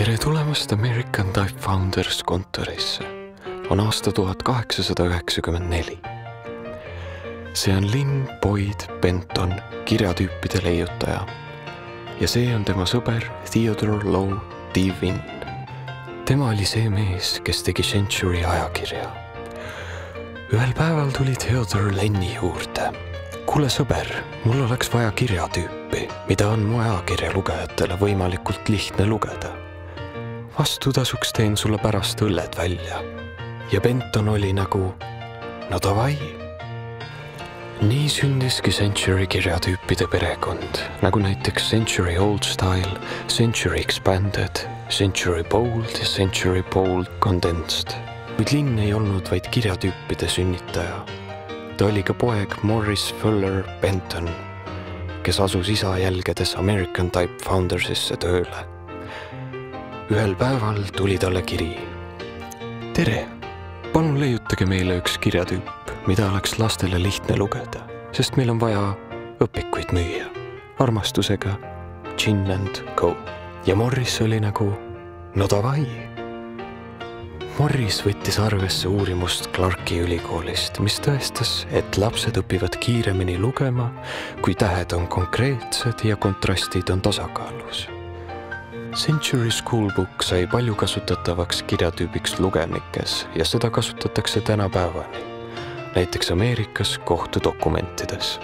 tere tulemast American Type Founders kontorisse. on aasta tuhat kaheksasada üheksakümmend neli. see on Lynn Boyd Benton, kirjatüüpide leiutaja. ja see on tema sõber Theodore Lowe Divin. tema oli see mees, kes tegi Century ajakirja. ühel päeval tuli Theodore Lenni juurde. kuule, sõber, mul oleks vaja kirjatüüpi, mida on mu ajakirja lugejatele võimalikult lihtne lugeda vastutasuks teen sulle pärast õlled välja. ja Benton oli nagu, no davai. nii sündiski Century kirjatüüpide perekond, nagu näiteks Century Old Style, Century Expanded, Century Bold ja Century Bold Condensed. kuid Linn ei olnud vaid kirjatüüpide sünnitaja. ta oli ka poeg Morris Fuller Benton, kes asus isa jälgedes American Type Foundersisse tööle ühel päeval tuli talle kiri. tere, palun leiutage meile üks kirjatüüp, mida oleks lastele lihtne lugeda, sest meil on vaja õpikuid müüa. armastusega Gin and Go. ja Morris oli nagu, no davai. Morris võttis arvesse uurimust Clarki ülikoolist, mis tõestas, et lapsed õpivad kiiremini lugema, kui tähed on konkreetsed ja kontrastid on tasakaalus Century Schoolbook sai palju kasutatavaks kirjatüübiks lugemikes ja seda kasutatakse tänapäevani, näiteks Ameerikas kohtudokumentides